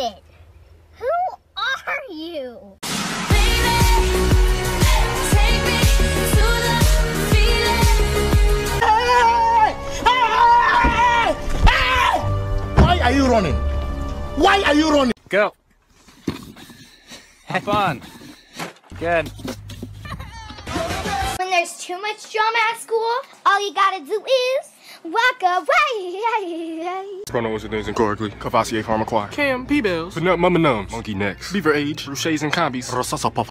minute. Who are you? Why are you running? Why are you running? Go. Have fun. Good. When there's too much drama at school, all you gotta do is walk away. Pronouns and names incorrectly. Cavassier Pharmacoi. Cam, P-Bells. Banut Mumma Nums. Monkey Necks. Beaver Age. Ruches and Combis. Rosasa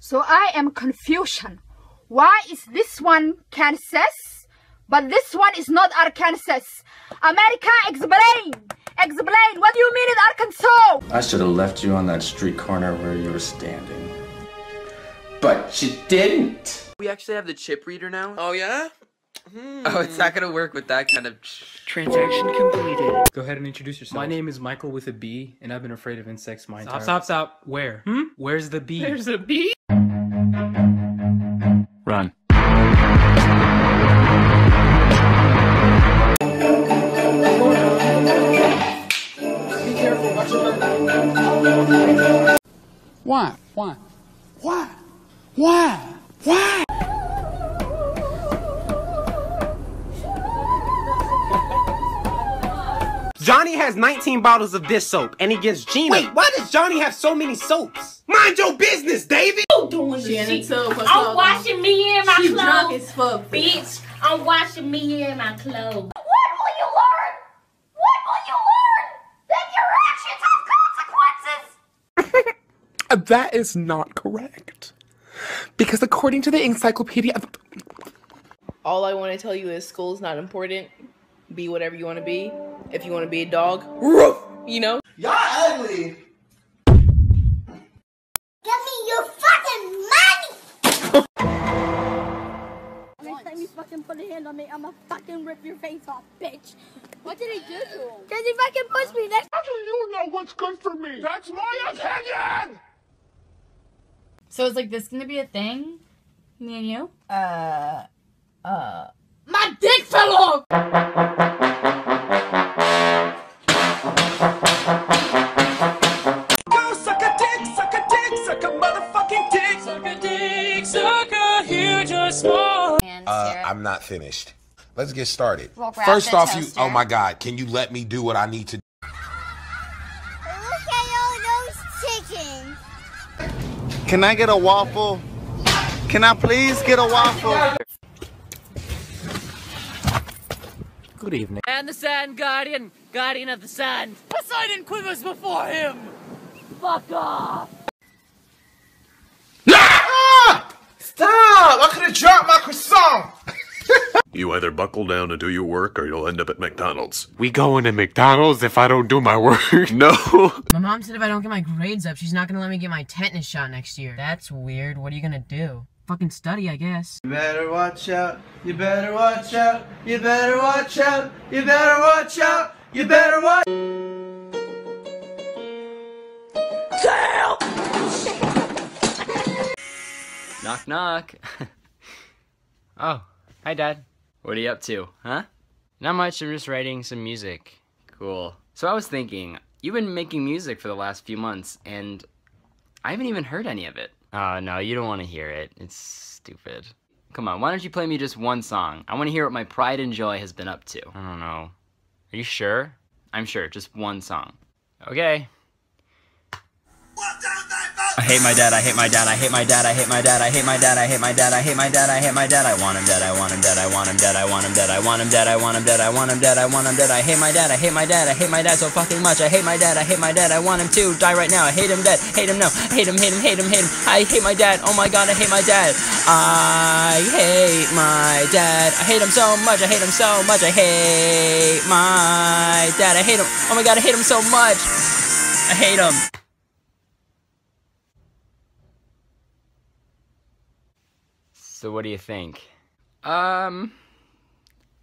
So I am confusion. Why is this one Kansas, but this one is not Arkansas? America, explain! Explain! What do you mean in Arkansas? I should have left you on that street corner where you were standing. But you didn't! We actually have the chip reader now. Oh yeah? Oh, it's not gonna work with that kind of. Transaction completed. Go ahead and introduce yourself. My name is Michael with a B, and I've been afraid of insects my Stop, entire stop, stop. Where? Hmm? Where's the bee? There's a bee. Run. Why? Why? Why? Why? Why? Johnny has 19 bottles of this soap, and he gives Gina. Wait, why does Johnny have so many soaps? Mind your business, David. doing She in shit. it too, for I'm sure. washing me in my She clothes. drunk as fuck. Bitch, I'm washing me in my clothes. What will you learn? What will you learn? That your actions have consequences. That is not correct. Because according to the encyclopedia of All I want to tell you is school's not important. Be whatever you want to be. If you want to be a dog, you know. Y'all ugly. Give me your fucking money. Next time you fucking put a hand on me, I'ma fucking rip your face off, bitch. What did he do to him? Cause he fucking pushed me. Next How do you know what's good for me? That's my opinion! So is like this gonna be a thing? Me and you? Uh, uh. My dick fell off. Go suck a dick, suck a dick, suck a motherfucking dick. Suck a dick, suck a huge or small. Uh, I'm not finished. Let's get started. Well, grab First the off, you. Oh my God! Can you let me do what I need to? Look at all those chickens. Can I get a waffle? Can I please get a waffle? Good evening. And the Sand Guardian, Guardian of the Sand. Poseidon quivers before him. Fuck off. Ah! Stop! I could have dropped my croissant. You either buckle down and do your work or you'll end up at McDonald's. We going to McDonald's if I don't do my work? No. My mom said if I don't get my grades up, she's not gonna let me get my tetanus shot next year. That's weird. What are you gonna do? Fucking study, I guess. You better watch out. You better watch out. You better watch out. You better watch out. You better watch. Knock knock. oh, hi dad. What are you up to, huh? Not much, I'm just writing some music. Cool. So I was thinking, you've been making music for the last few months, and I haven't even heard any of it. Oh, no, you don't want to hear it. It's stupid. Come on, why don't you play me just one song? I want to hear what my pride and joy has been up to. I don't know. Are you sure? I'm sure, just one song. Okay. I hate my dad, I hate my dad, I hate my dad, I hate my dad, I hate my dad, I hate my dad, I hate my dad, I hate my dad, I want him dead, I want him dead, I want him dead, I want him dead, I want him dead, I want him dead, I want him dead, I want him dead, I hate my dad, I hate my dad, I hate my dad so fucking much, I hate my dad, I hate my dad, I want him to die right now, I hate him dead, hate him now, hate him, hate him, hate him, hate him, I hate my dad, oh my god, I hate my dad, I hate my dad, I hate him so much, I hate him so much, I hate my dad, I hate him, oh my god, I hate him so much, I hate him. So what do you think? Um,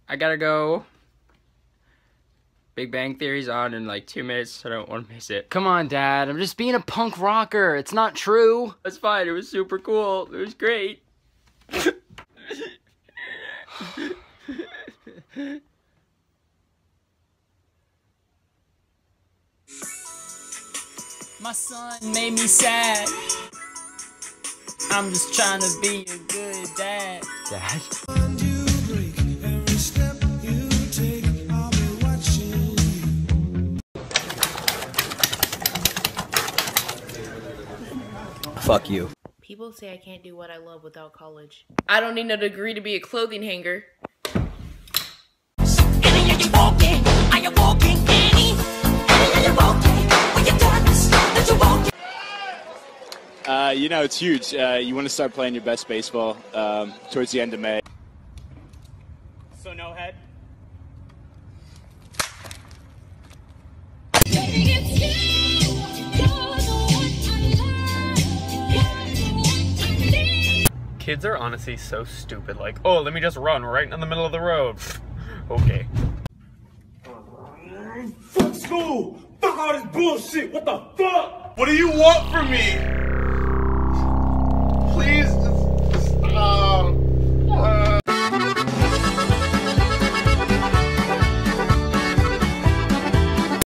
I gotta go. Big Bang Theory's on in like two minutes, so I don't want to miss it. Come on, Dad. I'm just being a punk rocker. It's not true. That's fine. It was super cool. It was great. My son made me sad. I'm just trying to be a good dad. Dad? Fuck you. People say I can't do what I love without college. I don't need no degree to be a clothing hanger. Uh, you know, it's huge. Uh, you want to start playing your best baseball um, towards the end of May. So no head? Kids are honestly so stupid. Like, oh, let me just run right in the middle of the road. okay. Fuck school! Fuck all this bullshit! What the fuck? What do you want from me?